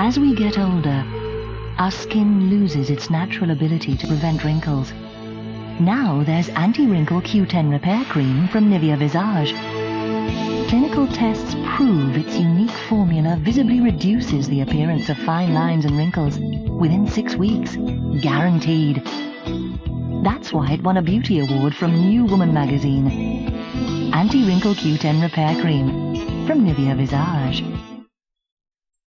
As we get older, our skin loses its natural ability to prevent wrinkles. Now there's Anti-Wrinkle Q10 Repair Cream from Nivea Visage. Clinical tests prove its unique formula visibly reduces the appearance of fine lines and wrinkles within six weeks. Guaranteed. That's why it won a beauty award from New Woman magazine. Anti-Wrinkle Q10 Repair Cream from Nivea Visage.